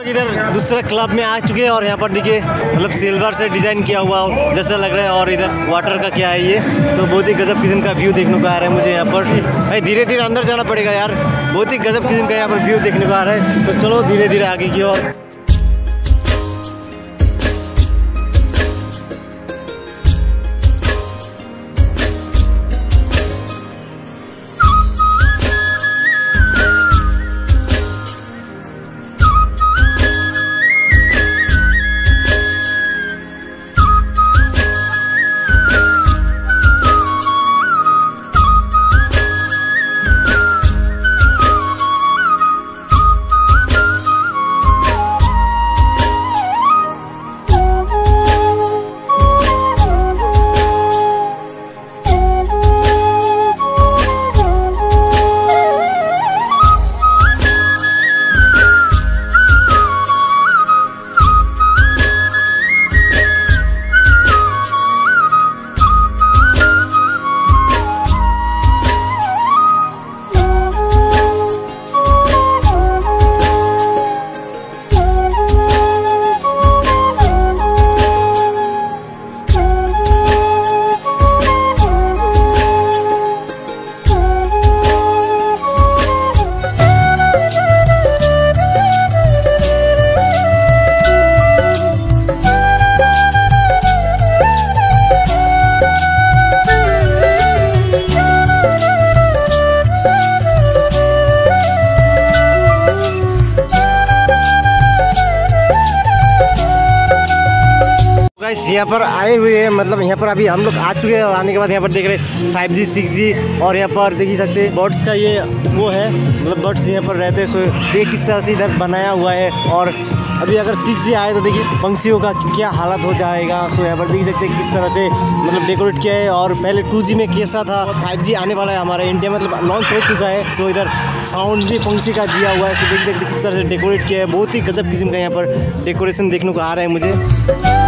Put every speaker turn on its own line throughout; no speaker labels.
इधर दूसरे क्लब में आ चुके हैं और यहाँ पर देखिए मतलब सिल्वर से डिज़ाइन किया हुआ जैसा लग रहा है और इधर वाटर का क्या है ये। तो बहुत ही गजब किस्म का व्यू देखने को आ रहा है मुझे यहाँ पर। भाई धीरे धीरे अंदर जाना पड़ेगा यार। बहुत ही गजब किस्म का यहाँ पर व्यू देखने को आ रहा है। तो चलो धीरे धीरे आगे की ओर। यहाँ पर आए हुए हैं मतलब यहाँ पर अभी हम लोग आ चुके हैं और आने के बाद यहाँ पर देख रहे फाइव जी सिक्स जी और यहाँ पर देख ही सकते हैं बर्ड्स का ये वो है मतलब बर्ड्स यहाँ पर रहते हैं सो ये किस तरह से इधर बनाया हुआ है और अभी अगर सिक्स जी आए तो देखिए पंछियों का क्या हालत हो जाएगा सो यहाँ पर देख सकते हैं किस तरह से मतलब डेकोरेट किया है और पहले टू जी में कैसा था फाइव जी आने वाला है हमारा इंडिया मतलब लॉन्च हो चुका है तो इधर साउंड भी पंछी का दिया हुआ है सो देख सकते किस तरह से डेकोरेट किया है, बहुत ही गजब किस्म का यहाँ पर डेकोरेशन देखने को आ रहा है मुझे।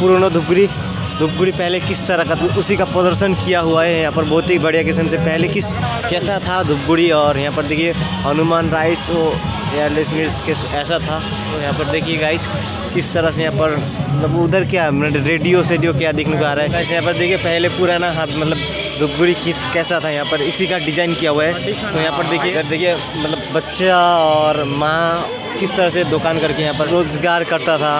पुराना धुपगुड़ी धुपगुड़ी पहले किस तरह का था? उसी का प्रदर्शन किया हुआ है। यहाँ पर बहुत ही बढ़िया किस्म से पहले किस, कैसा था धुपगुड़ी? और यहाँ पर देखिए, हनुमान राइस वो एयरलेस मिल्स के ऐसा था। तो यहाँ पर देखिए गाइस किस तरह से यहाँ पर मतलब उधर क्या मतलब रेडियो, सेडियो क्या देखने को आ रहा है? यहाँ पर देखिए, पहले पुराना हाँ मतलब धुपगुड़ी किस कैसा था यहाँ पर? इसी का डिज़ाइन किया हुआ है। तो यहाँ पर देखिए देखिए मतलब बच्चा और माँ किस तरह से दुकान करके यहाँ पर रोज़गार करता था।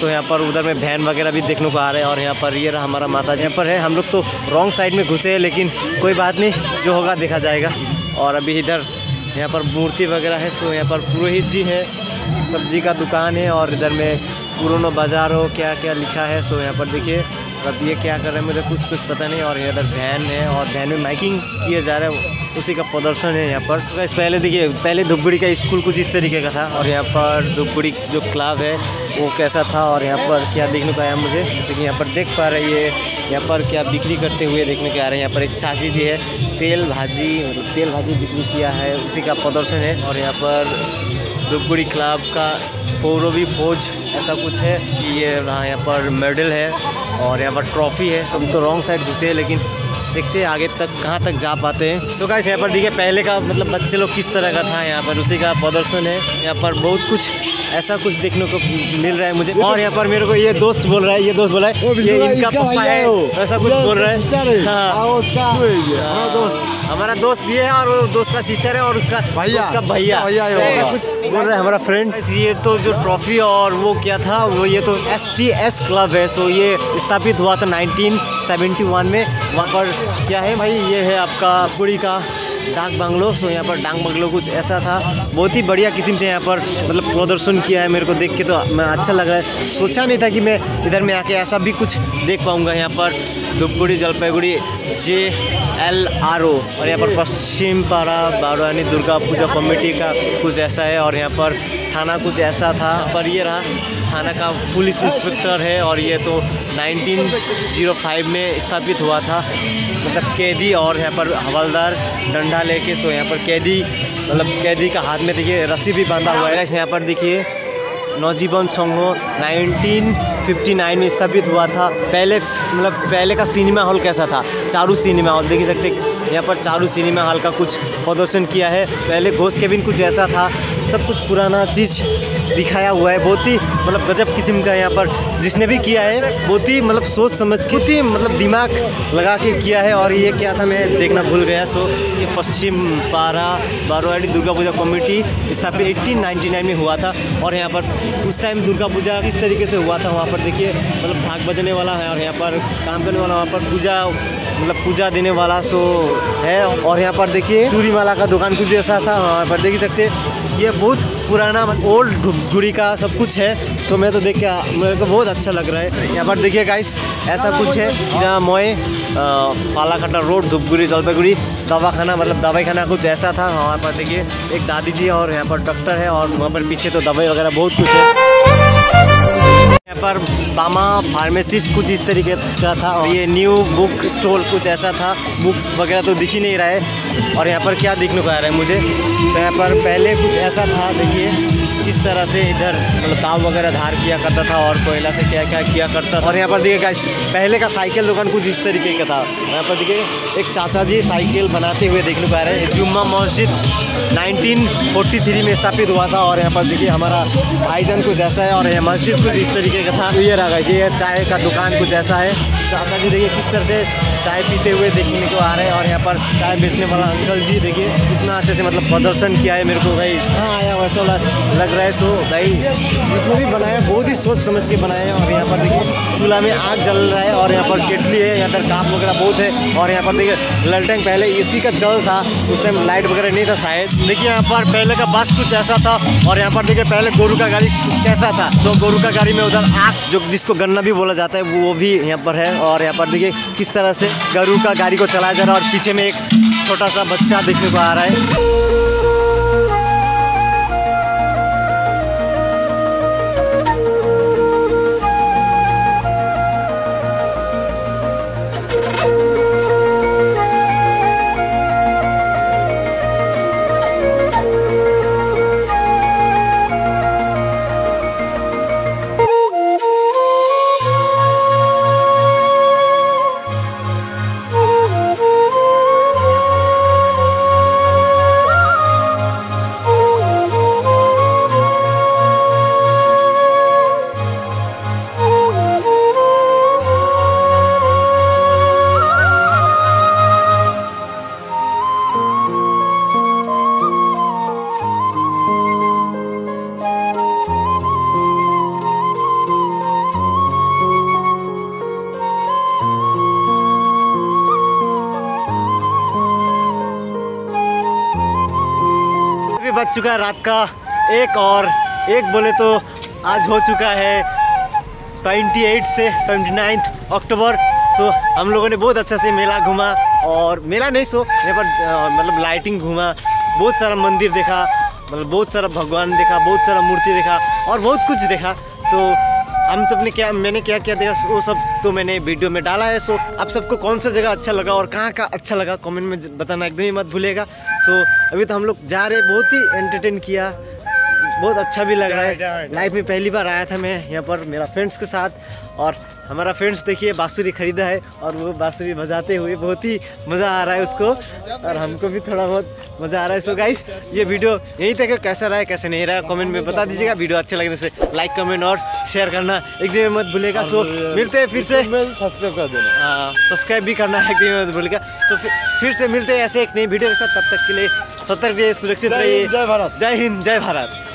सो यहाँ पर उधर में वैन वगैरह भी देखने को आ रहे हैं और यहाँ पर ये रहा हमारा माता जी पर है, हम लोग तो रॉन्ग साइड में घुसे हैं, लेकिन कोई बात नहीं, जो होगा देखा जाएगा। और अभी इधर यहाँ पर मूर्ति वगैरह है सो यहाँ पर पुरोहित जी है, सब्ज़ी का दुकान है और इधर में पुरानो बाज़ार हो क्या क्या लिखा है सो यहाँ पर देखिए। अब ये क्या कर रहे हैं, मुझे कुछ कुछ पता नहीं, और इधर वैन है, और वैन में माइकिंग किया जा रहा है, उसी का प्रदर्शन है यहाँ पर। तो इस पहले देखिए, पहले धुपगुड़ी का स्कूल कुछ इस तरीके का था, और यहाँ पर धुपगुड़ी जो क्लब है, वो कैसा था, और यहाँ पर क्या देखने को आया मुझे? जैसे कि यहाँ पर देख पा रहे ये, यहाँ पर क्या बिक्री करते हुए देखने को आ रहे हैं। यहाँ पर एक चाची जी है, तेल भाजी मतलब तेल भाजी बिक्री किया है, उसी का प्रदर्शन है, और यहाँ पर धुपगुड़ी क्लब का फौरवी फौज, ऐसा कुछ है कि ये यहाँ पर मेडल है। और यहाँ पर ट्रॉफी है सब तो रॉन्ग साइड घुसे हैं लेकिन देखते हैं आगे तक कहाँ तक जा पाते हैं। तो गाइस यहाँ पर देखिए पहले का मतलब बच्चे लोग किस तरह का था यहाँ पर उसी का प्रदर्शन है। यहाँ पर बहुत कुछ ऐसा कुछ देखने को मिल रहा है मुझे। और यहाँ पर मेरे को ये दोस्त बोल रहा है ये दोस्त बोला है ये इनका पप्पा है ऐसा कुछ बोल रहा है। हाँ।
उसका दोस्त।
हमारा दोस्त ये है और वो दोस्त का सिस्टर है और उसका
भैया,
उसका भैया।
भैया है
तो कुछ बोल रहे है हमारा फ्रेंड ये तो जो ट्रॉफी और वो क्या था वो ये तो एस टी एस क्लब है। सो ये स्थापित हुआ था 1971 में। वहाँ पर क्या है भाई? ये है आपका पूरी का डाक बंगलो सो यहाँ पर डाक बंगलो कुछ ऐसा था। बहुत ही बढ़िया किस्म से यहाँ पर मतलब प्रदर्शन किया है मेरे को देख के तो मैं अच्छा लग रहा है। सोचा नहीं था कि मैं इधर में आके ऐसा भी कुछ देख पाऊँगा यहाँ पर। Dhupguri, Jalpaiguri, J L R O और यहाँ पर पश्चिम पारा बारवानी दुर्गा पूजा कमेटी का कुछ ऐसा है और यहाँ पर थाना कुछ ऐसा था। पर ये रहा थाना का पुलिस इंस्पेक्टर है और ये तो 1905 में स्थापित हुआ था। मतलब कैदी और यहाँ पर हवलदार डंडा लेके सो यहाँ पर कैदी मतलब कैदी का हाथ में देखिए, रस्सी भी बांधा हुआ है। यहाँ पर देखिए, नवजीवन संघ 1959 में स्थापित हुआ था। पहले मतलब पहले का सिनेमा हॉल कैसा था? चारू सिनेमा हॉल, देख ही सकते यहाँ पर चारू सिनेमा हॉल का कुछ प्रदर्शन किया है। पहले घोष केबिन कुछ ऐसा था, सब कुछ पुराना चीज़। दिखाया हुआ है। बहुत ही मतलब गजब किस्म का यहाँ पर जिसने भी किया है। बहुत ही मतलब सोच समझ के ही मतलब दिमाग लगा के किया है। और ये क्या था, मैं देखना भूल गया। सो ये पश्चिम पारा बारोवाड़ी दुर्गा पूजा कमेटी स्थापित 1899 में हुआ था। और यहाँ पर उस टाइम दुर्गा पूजा किस तरीके से हुआ था, वहाँ पर देखिए मतलब भाग बजने वाला है। और यहाँ पर काम करने वाला, वहाँ पर पूजा मतलब पूजा देने वाला सो है। और यहाँ पर देखिए चूरी माला का दुकान कुछ ऐसा था, वहाँ पर देख सकते ये बहुत पुराना ओल्ड गुड़ी का सब कुछ है। सो मैं तो देख के मेरे को बहुत अच्छा लग रहा है। यहाँ पर देखिए गाइस ऐसा कुछ है जहाँ मोए पालाखट्टा रोड धूपगुड़ी जलपाईगुड़ी दवाखाना मतलब दवाई खाना कुछ ऐसा था। वहाँ पर देखिए एक दादी जी और यहाँ पर डॉक्टर है और वहाँ पर पीछे तो दवाई वगैरह बहुत कुछ है। यहाँ पर बामा फार्मेसिस कुछ इस तरीके का था और ये न्यू बुक स्टॉल कुछ ऐसा था। बुक वगैरह तो दिख ही नहीं रहा है। और यहाँ पर क्या दिखने को आ रहा है मुझे? तो यहाँ पर पहले कुछ ऐसा था, देखिए। किस तरह से इधर मतलब ताव वगैरह धार किया करता था और कोयला से क्या क्या किया करता था? और यहाँ पर देखिए पहले का साइकिल दुकान कुछ इस तरीके का था। यहाँ पर देखिए एक चाचा जी साइकिल बनाते हुए देखने को आ रहे हैं। जुम्मा मस्जिद 1943 में स्थापित हुआ था और यहाँ पर देखिए हमारा भाईजान कुछ ऐसा है और यह मस्जिद कुछ इस तरीके का था। तो ये रहा ये चाय का दुकान कुछ ऐसा है। चाचा जी देखिए किस तरह से चाय पीते हुए देखने को आ रहे हैं और यहाँ पर चाय बेचने वाला अंकल जी देखिए कितना अच्छे से मतलब प्रदर्शन किया है मेरे को भाई। हाँ लग लग रहा है सो, भाई, जिसने भी बनाया, बहुत ही सोच समझ के बनाया है। और यहाँ पर देखिए, चूल्हा में आग जल रहा है और यहाँ पर केटली है, यहाँ पर काम वगैरह बहुत है। और यहाँ पर देखिए ललटेंग पहले एसी का जल था, उस टाइम लाइट वगैरह नहीं था शायद। देखिए यहाँ पर पहले का बस कुछ ऐसा था, और यहाँ पर देखिए, पहले गोरू का गाड़ी कैसा था। तो गोरू का गाड़ी में उधर आग, जो जिसको गन्ना भी बोला जाता है, वो भी यहाँ पर है। और यहाँ पर देखिए, किस तरह से गरू का गाड़ी को चलाया जा रहा है, और पीछे में एक छोटा सा बच्चा देखने को आ रहा है। बज चुका है रात का। एक और, एक बोले तो आज हो चुका है 28 से 29 अक्टूबर सो हम लोगों ने बहुत अच्छा से मेला घूमा और मेला नहीं सो यहाँ पर मतलब लाइटिंग घूमा, बहुत सारा मंदिर देखा मतलब बहुत सारा भगवान देखा, बहुत सारा मूर्ति देखा और बहुत कुछ देखा। सो हम सबने क्या मैंने क्या क्या देखा वो सब तो मैंने वीडियो में डाला है सो आप सबको कौन सा जगह अच्छा लगा और कहाँ का अच्छा लगा कमेंट में बताना एकदम ही मत भूलेगा सो अभी तो हम लोग जा रहे बहुत ही एंटरटेन किया। बहुत अच्छा भी लग रहा है। लाइफ में पहली बार आया था मैं यहाँ पर मेरा फ्रेंड्स के साथ और हमारा फ्रेंड्स देखिए बांसुरी खरीदा है और वो बांसुरी बजाते हुए बहुत ही मज़ा आ रहा है उसको और हमको भी थोड़ा बहुत मज़ा आ रहा है। सो गाइस ये वीडियो यहीं तक है। कैसा रहा है कैसे नहीं रहा कमेंट में बता दीजिएगा। वीडियो अच्छे लगने से लाइक कमेंट और शेयर करना एक दिन मत भूलेगा सो मिलते हैं फिर से।
सब्सक्राइब कर देना।
सब्सक्राइब भी करना है एक दिन मत भूलेगा तो फिर फिर से मिलते हैं ऐसे एक नई वीडियो के साथ। तब तक के लिए सतर्क रहिए सुरक्षित रहिए।
जय भारत।
जय हिंद जय भारत।